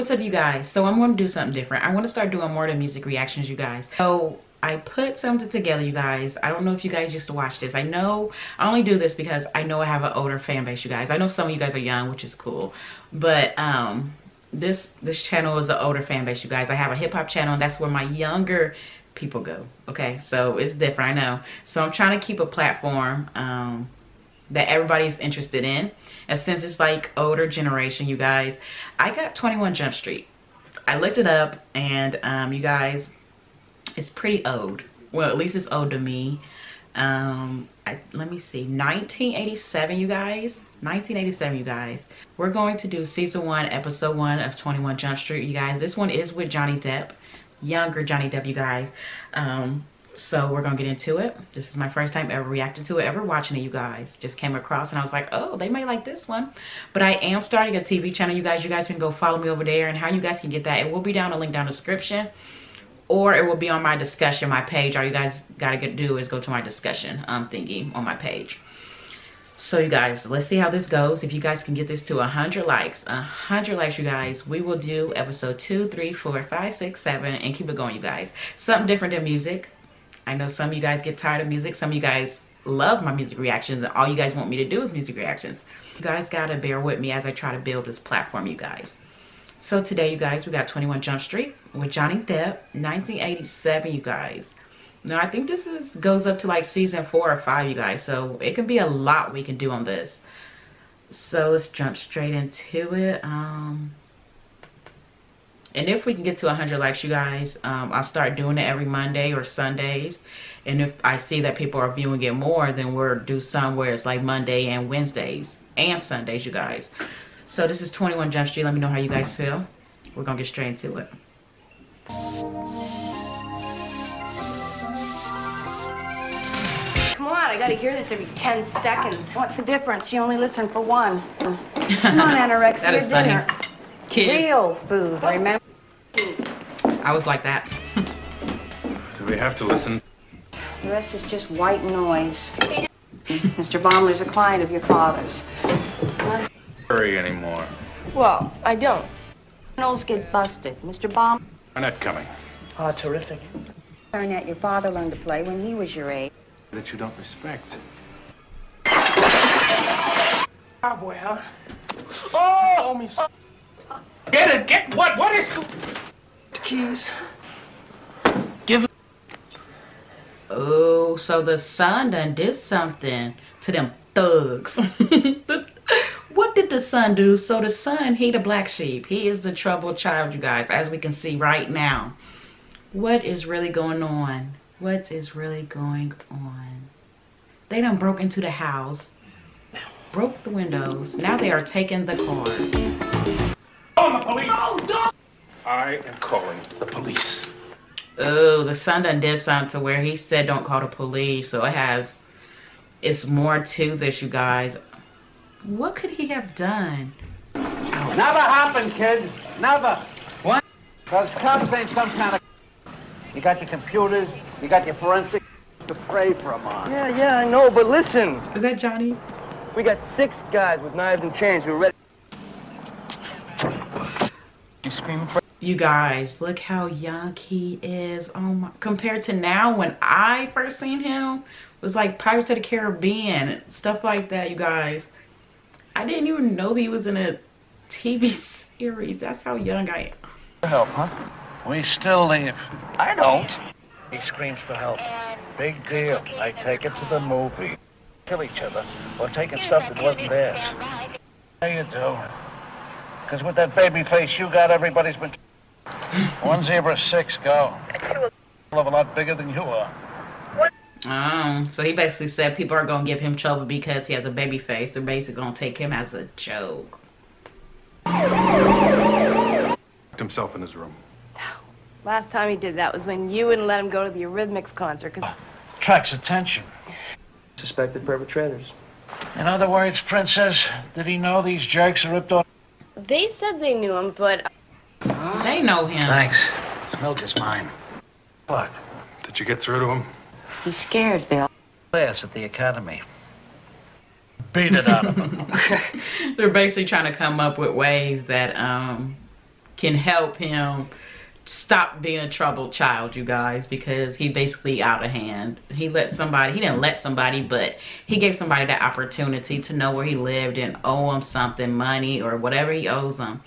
What's up you guys? So I'm gonna do something different. I wanna start doing more of the music reactions you guys. So I put something together you guys. I don't know if you guys used to watch this. I know I only do this because I know I have an older fan base you guys. I know some of you guys are young which is cool. But um this this channel is an older fan base you guys. I have a hip hop channel and that's where my younger people go. Okay so it's different I know. So I'm trying to keep a platform um that everybody's interested in. And since it's like older generation, you guys, I got 21 Jump Street. I looked it up and um, you guys, it's pretty old. Well, at least it's old to me. Um, I, let me see, 1987, you guys. 1987, you guys. We're going to do season one, episode one of 21 Jump Street, you guys. This one is with Johnny Depp, younger Johnny Depp, you guys. Um, so we're gonna get into it. This is my first time ever reacting to it ever watching it you guys. Just came across and i was like oh they may like this one. But i am starting a tv channel. You guys you guys can go follow me over there and how you guys can get that. It will be down a link down the description or it will be on my discussion my page. All you guys gotta get do is go to my discussion um thingy on my page. So you guys let's see how this goes. If you guys can get this to 100 likes 100 likes you guys we will do episode two three four five six seven and keep it going you guys. Something different than music I know some of you guys get tired of music. Some of you guys love my music reactions. All you guys want me to do is music reactions. You guys gotta bear with me as I try to build this platform, you guys. So today, you guys, we got 21 Jump Street with Johnny Depp, 1987, you guys. Now, I think this is goes up to like season four or five, you guys. So it can be a lot we can do on this. So let's jump straight into it. Um, and if we can get to 100 likes, you guys, um, I'll start doing it every Monday or Sundays. And if I see that people are viewing it more, then we'll do some where it's like Monday and Wednesdays and Sundays, you guys. So this is 21 Jump Street. Let me know how you guys feel. We're going to get straight into it. Come on, I gotta hear this every 10 seconds. What's the difference? You only listen for one. Come on, anorexia, that is dinner. funny. Kids. Real food, remember? I was like that. Do we have to listen? The rest is just white noise. Mr. Baumler's a client of your father's. Hurry anymore. Well, I don't. Criminals get busted. Mr. Baum, We're not coming. Oh, ah, terrific. clarinet your father learned to play when he was your age. That you don't respect. Cowboy, huh? Oh, me. S- Get it! Get what? What is? The keys. Give... Oh, so the son done did something to them thugs. what did the son do? So the son, he the black sheep. He is the troubled child, you guys, as we can see right now. What is really going on? What is really going on? They done broke into the house, broke the windows. Now they are taking the cars. Calling the police! I am calling the police. Oh, the son done did something to where he said don't call the police. So it has, it's more to this, you guys. What could he have done? Never happened, kid. Never. What? Because cops ain't some kind of. You got your computers, you got your forensic to pray for 'em on. Yeah, yeah, I know, but listen. Is that Johnny? We got six guys with knives and chains who are ready. You screaming for? You guys, look how young he is. Oh my, compared to now when I first seen him, it was like Pirates of the Caribbean, stuff like that, you guys. I didn't even know he was in a TV series. That's how young I am. Help, huh? We still leave. I don't. He screams for help. Big deal. I take it to the movie. Kill each other or taking stuff that wasn't theirs. How you do? Because with that baby face you got, everybody's been. One zebra six, go. Hell of a lot bigger than you are. Oh, so he basically said people are gonna give him trouble because he has a baby face. They're basically gonna take him as a joke. Himself in his room. Last time he did that was when you wouldn't let him go to the Eurythmics concert. 'cause- Attracts attention. Suspected perpetrators. In other words, Princess, did he know these jerks are ripped off? They said they knew him, but They know him. Thanks. Milk is mine. What? Did you get through to him? He's scared, Bill. Class at the academy. Beat it out of him. They're basically trying to come up with ways that um can help him stop being a troubled child, you guys, because he basically out of hand. He let somebody, he didn't let somebody, but he gave somebody that opportunity to know where he lived and owe him something, money or whatever he owes them.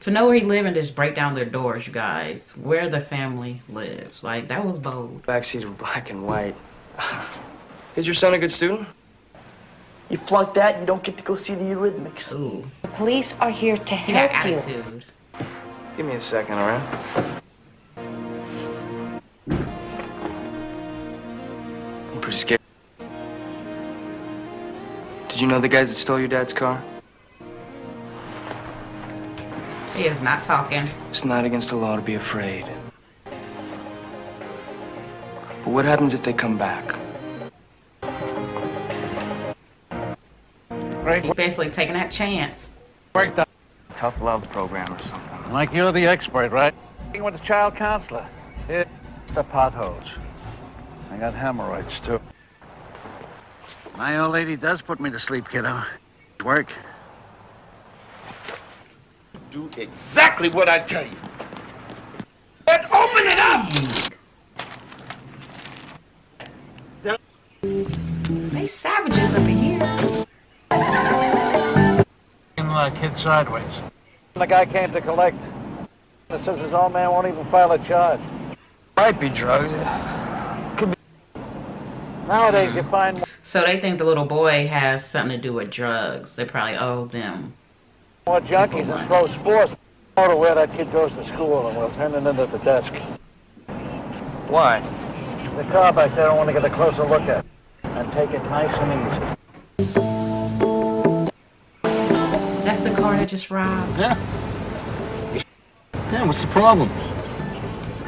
To know where he lived and just break down their doors, you guys, where the family lives. Like, that was bold. Backseat of black and white. Is your son a good student? You flunk that, you don't get to go see the Eurythmics. Ooh, The police are here to help you. attitude. Give me a second, all right? I'm pretty scared. Did you know the guys that stole your dad's car? He is not talking. It's not against the law to be afraid. But what happens if they come back? Great He's basically taking that chance. work done. Tough love program or something. Like you're the expert, right? With the child counselor. Here's the potholes. I got hemorrhoids, too. My old lady does put me to sleep, kiddo. Work. Do exactly what I tell you. Let's open it up! They savages up in here. Uh, kid sideways. The guy came to collect. It says his old man won't even file a charge. Might be drugs. Could be. Nowadays, you hmm. find So they think the little boy has something to do with drugs. They probably owe them. more junkies and pro sports. Know to where that kid goes to school, and we'll turn it into the desk. Why? The car back there, I want to get a closer look at. And take it nice and easy. That's the car that just robbed. Yeah, Yeah, what's the problem?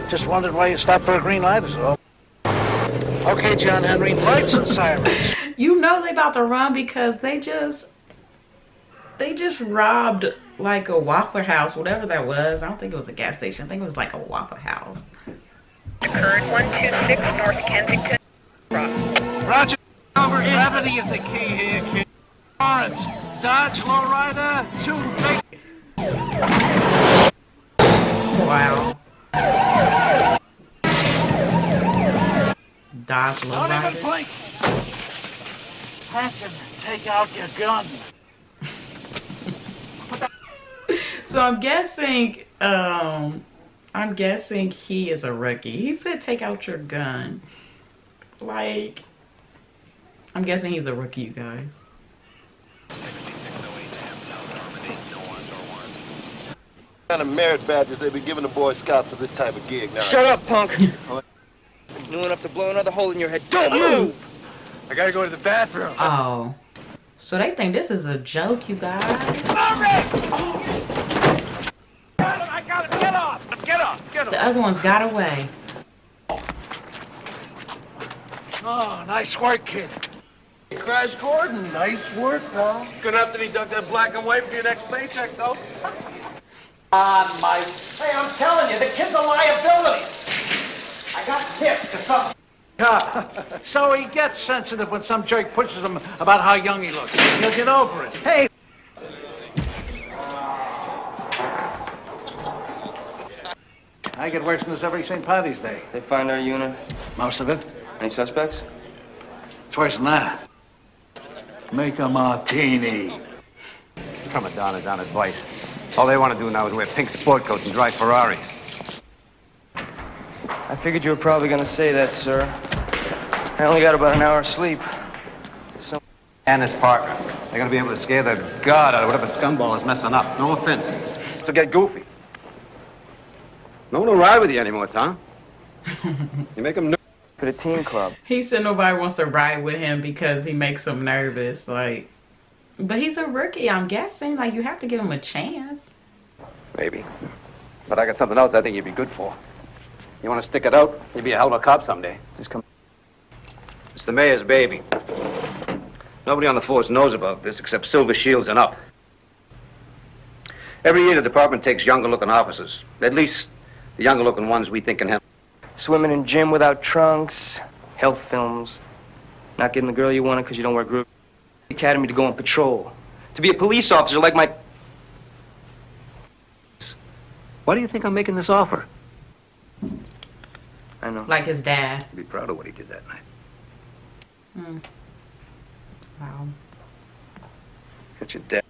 Just wondered why you stopped for a green light is all. Okay, John Henry, lights and sirens. You know they about to run because they just they just robbed like a Waffle House, whatever that was. I don't think it was a gas station. I think it was like a Waffle House. Current 126 North Kensington. Roger, over gravity is the key here, kid. Lawrence, Dodge Lowrider, two big Wow. Dodge Lowrider. Don't even lowrider. blink. Hanson, take out your gun. So I'm guessing, um, I'm guessing he is a rookie. He said, "Take out your gun." Like, I'm guessing he's a rookie, you guys. Kind of merit badges they be giving the Boy Scouts for this type of gig now. Shut up, punk! New enough to blow another hole in your head. Don't move! I gotta go to the bathroom. Oh, so they think this is a joke, you guys. I got it. Get off. Get off. Get The other ones got away. Oh, nice work, kid. Crash Gordon, nice work, pal. Gonna have to deduct that black and white for your next paycheck, though. On my. Hey, I'm telling you, the kid's a liability. I got pissed or something. so he gets sensitive when some jerk pushes him about how young he looks. He'll get over it. Hey! I get worse than this every St. Patty's Day. They find our unit. Most of it. Any suspects? It's worse than that. Make a martini. Coming down is on advice. All they want to do now is wear pink sport coats and drive Ferraris. I figured you were probably gonna say that, sir. I only got about an hour's sleep. So And his partner. They're going to be able to scare the god out of whatever scumball is messing up. No offense. So get goofy. No one will ride with you anymore, Tom. you make them for the team club. He said nobody wants to ride with him because he makes them nervous. Like, but he's a rookie. I'm guessing. Like, you have to give him a chance. Maybe. But I got something else I think you'd be good for. You want to stick it out? You'll be a hell of a cop someday. Just come. It's the mayor's baby. Nobody on the force knows about this except Silver Shields and up. Every year the department takes younger-looking officers. At least the younger-looking ones we think can handle. Swimming in gym without trunks, health films, not getting the girl you wanted because you don't wear group. Academy to go on patrol, to be a police officer like my. Why do you think I'm making this offer? I know. Like his dad. Be proud of what he did that night. Hmm. Wow. Got your dad.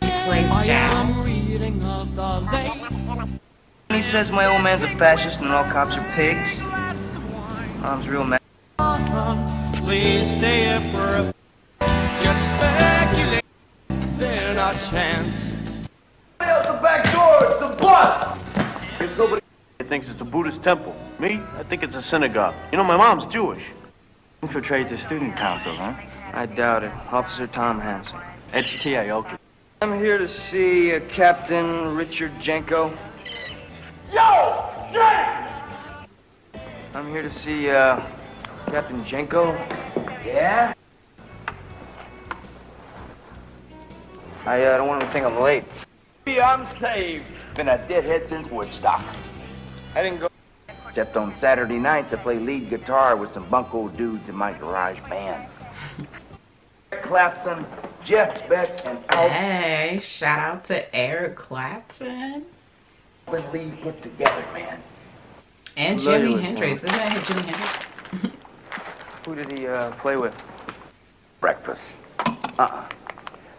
He plays jazz. He says my old man's a fascist and all cops are pigs. Mom's real mad. Please stay here for a Just speculate There's not chance Out the back door, it's a bus! There's nobody He thinks it's a Buddhist temple. Me? I think it's a synagogue. You know, my mom's Jewish. Infiltrate the student council, huh? I doubt it. Officer Tom Hanson. It's T.A.O.K. I'm here to see uh, Captain Richard Jenko. Yo! Jay! I'm here to see uh, Captain Jenko. Yeah? I uh, don't want him to think I'm late. I'm saved. Been a deadhead since Woodstock. I didn't go. Except on Saturday nights, I play lead guitar with some bunko dudes in my garage band. Clapton, Jeff Beck, and Al Hey, shout out to Eric Clapton. and Lee put together, man. And Familiar Jimi Hendrix. Isn't that Jimi Hendrix? Who did he uh, play with? Breakfast. Uh-uh.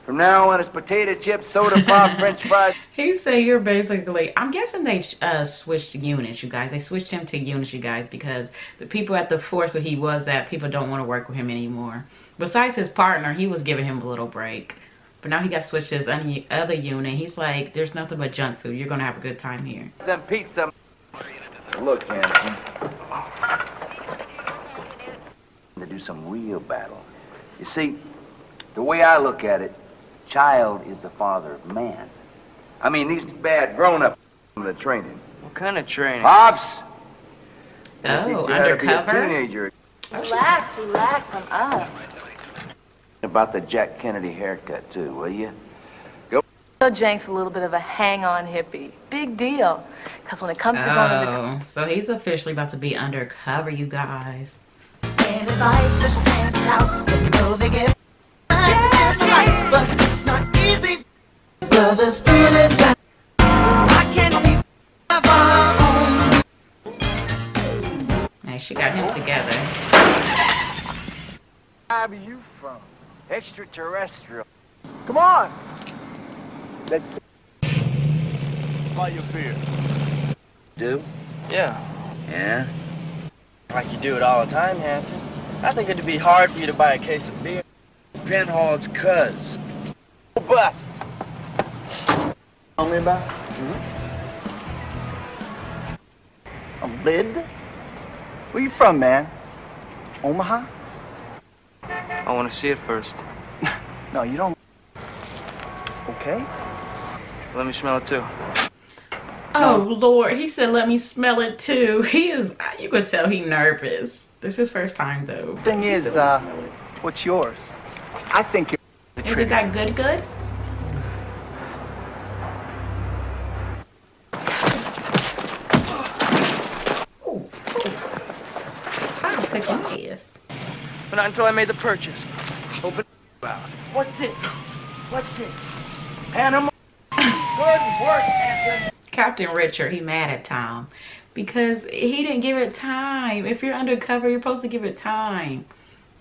From now on, it's potato chips, soda pop, french fries. He said you're basically. I'm guessing they uh, switched units, you guys. They switched him to units, you guys, because the people at the force where he was at, people don't want to work with him anymore. Besides his partner, he was giving him a little break. But now he got switched to his un- other unit. He's like, there's nothing but junk food. You're going to have a good time here. Some pizza. Look, Hanson. To do some real battle. You see, the way I look at it, child is the father of man. I mean, these bad grown-up the training. What kind of training? Pops! They teach Oh, you how a undercover? teenager. Relax, relax, I'm up. About the Jack Kennedy haircut, too, will you? Go. So Jank's a little bit of a hang-on hippie. Big deal. Because when it comes to going to the Oh, so he's officially about to be undercover, you guys. Brothers feelings and I can't be Hey, she got him together. Where are you from? Extraterrestrial. Come on! Let's buy your beer. Do? Yeah. Yeah? Like you do it all the time, Hanson. I think it'd be hard for you to buy a case of beer. Penhall's cuz. Bust. Tell me about? A lid? Where you from, man? Omaha? I want to see it first. No, you don't. Okay? Let me smell it too. Oh Lord, he said, "Let me smell it too." He is. You could tell he nervous. This is his first time though. Thing He is, said, uh, what's yours? I think you're is it that good? Good. Ooh, ooh. Time to pick your ass. But not until I made the purchase. Open out. What's this? What's this? Panama. Good work, Anthony. Captain Richard, he mad at Tom because he didn't give it time. If you're undercover, you're supposed to give it time.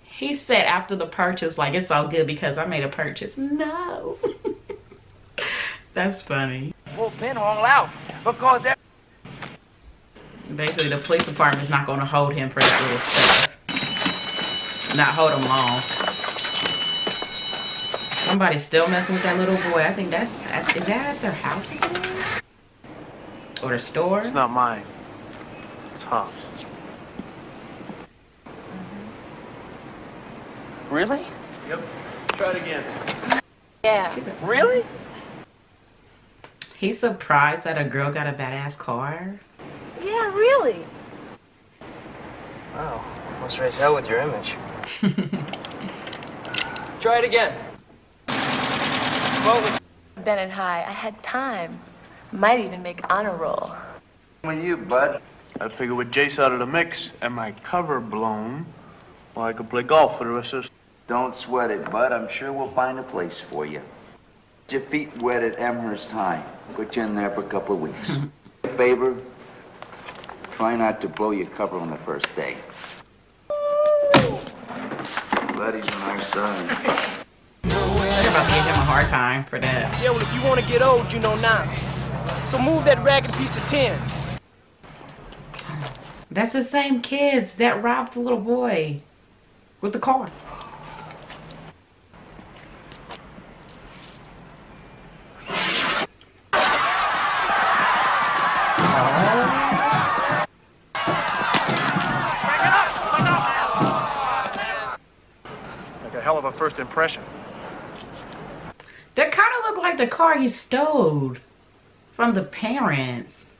He said after the purchase, like it's all good because I made a purchase. No. That's funny. Pull Penhall out because that. Basically, the police department's not going to hold him for that little stuff. Not hold him long. Somebody's still messing with that little boy. I think that's, is that at their house again? Or the store? It's not mine. It's Hobbs. Mm-hmm. Really? Yep. Try it again. Yeah. Really? He's surprised that a girl got a badass car. Yeah, really. Wow. Must raise hell with your image. Try it again. What was Bennett High. I had time. Might even make honor roll. With you, bud. I figure with Jace out of the mix and my cover blown, well, I could play golf for the rest of the... Don't sweat it, bud. I'm sure we'll find a place for you. Get your feet wet at Amherst High. Put you in there for a couple of weeks. Favor, try not to blow your cover on the first day. Glad he's on our side. They're about to give him a hard time for that. Yeah, well, if you want to get old, you know now. So move that ragged piece of tin. That's the same kids that robbed the little boy with the car. Like a hell of a first impression. That kind of looked like the car he stole from the parents.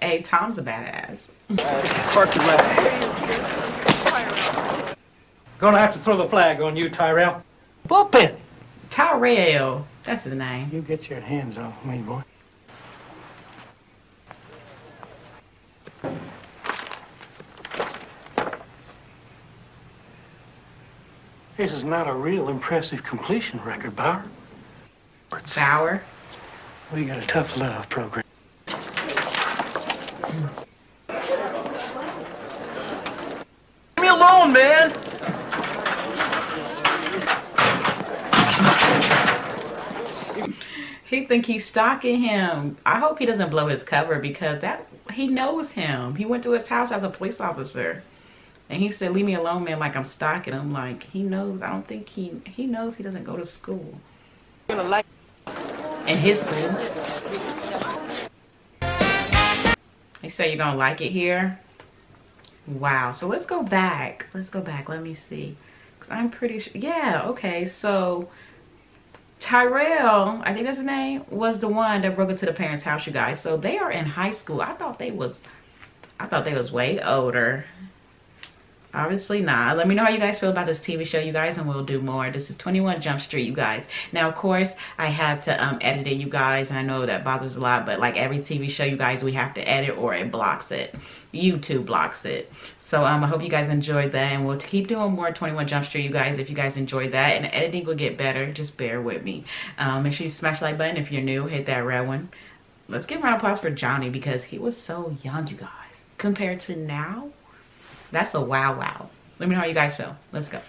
Hey, Tom's a badass. Park the rag. Gonna have to throw the flag on you, Tyrell. Bullpen. Tyrell, that's his name. You get your hands off me, boy. This is not a real impressive completion record, Bauer. Bauer. We got a tough love program. Leave me alone, man. He think he's stalking him. I hope he doesn't blow his cover because that he knows him. He went to his house as a police officer. And he said, leave me alone, man, like I'm stalking him. Like, he knows, I don't think he, he knows he doesn't go to school. In his school. He said you're gonna like it here. Wow, so let's go back. Let's go back, let me see. Cause I'm pretty sure, yeah, okay, so Tyrell, I think that's his name, was the one that broke into the parents' house, you guys. So they are in high school. I thought they was, I thought they was way older. Obviously not. Let me know how you guys feel about this TV show, you guys, and we'll do more. This is 21 Jump Street, you guys. Now, of course, I had to um, edit it, you guys, and I know that bothers a lot, but like every TV show, you guys, we have to edit or it blocks it. YouTube blocks it. So um, I hope you guys enjoyed that, and we'll keep doing more 21 Jump Street, you guys, if you guys enjoyed that. And editing will get better. Just bear with me. Um, make sure you smash the like button if you're new. Hit that red one. Let's give a round of applause for Johnny because he was so young, you guys. Compared to now, that's a wow wow. Let me know how you guys feel. Let's go.